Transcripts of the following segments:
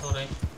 Xô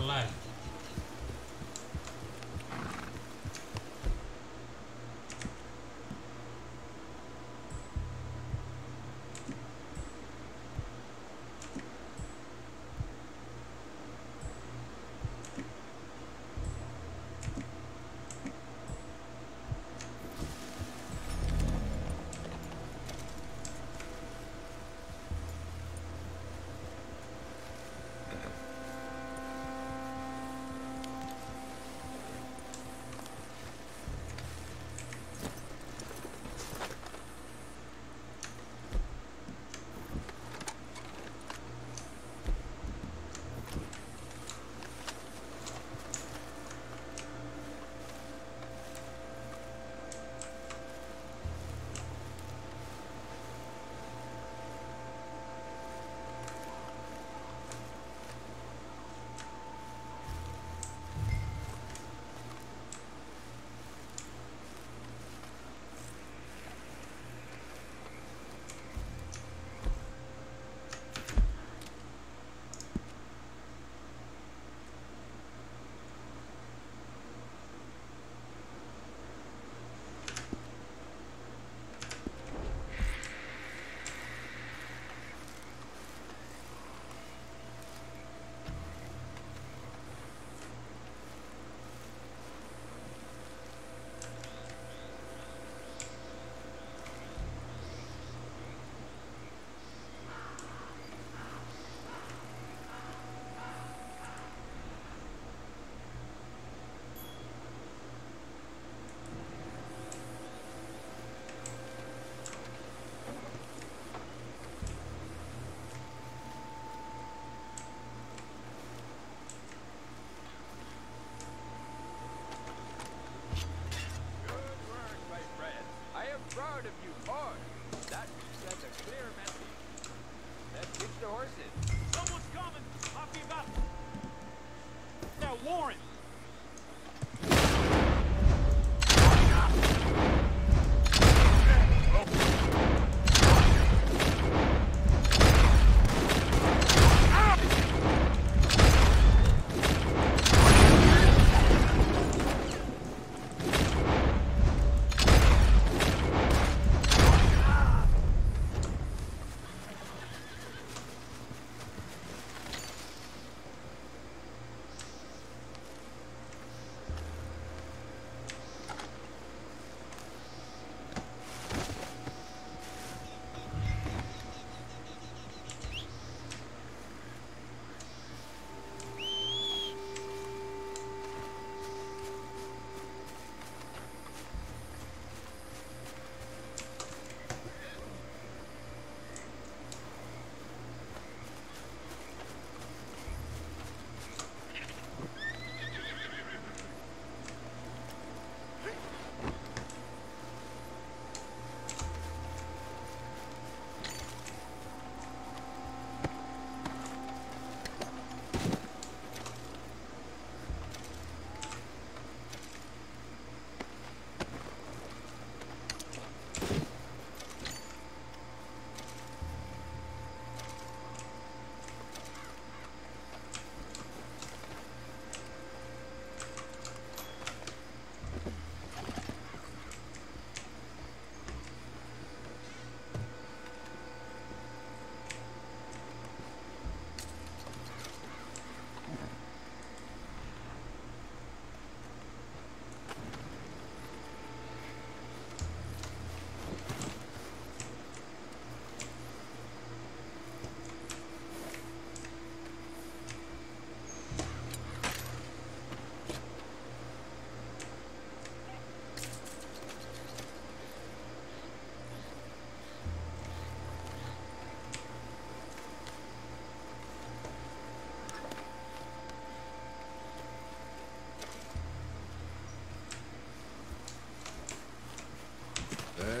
life.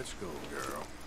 Let's go, girl.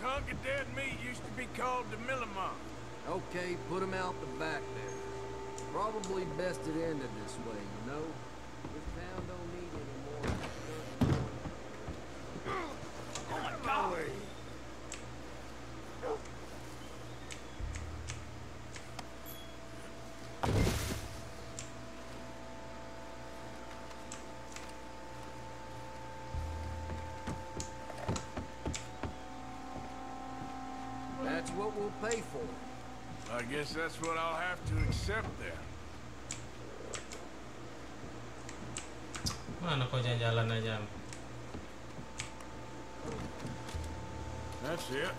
Hunk of dead meat used to be called the Millimont. Okay, put him out the back there. Probably best it ended this way, you know? That's what we'll pay for. I guess that's what I'll have to accept then. Mana kau jalan-jalan aja? That's it.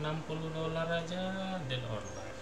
60 dolar aja dead or alive.